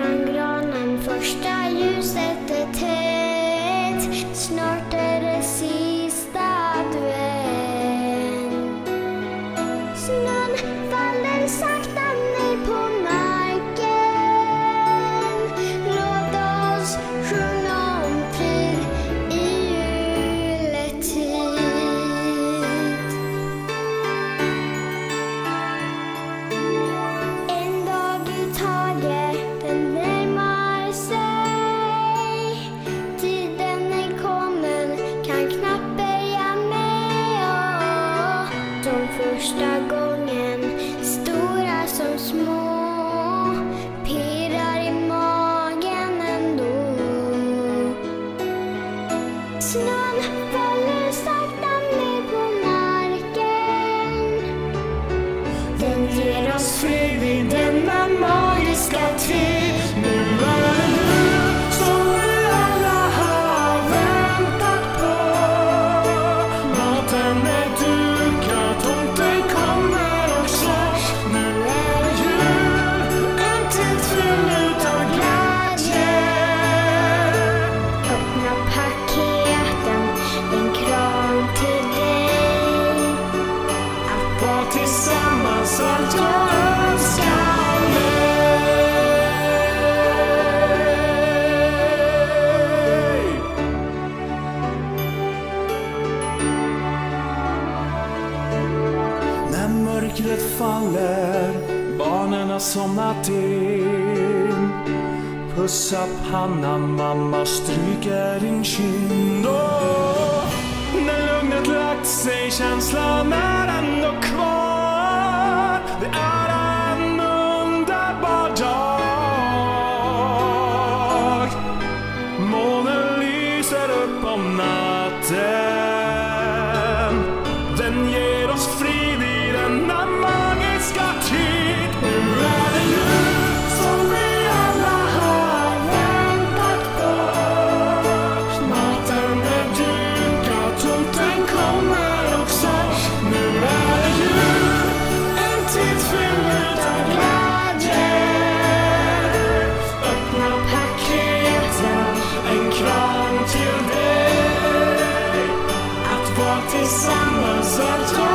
från granen första ljuset första gången, stora som små. mörkret faller, barnen har somnat in. Pussa pannan, mamma stryker din kind upp om natten. samo serce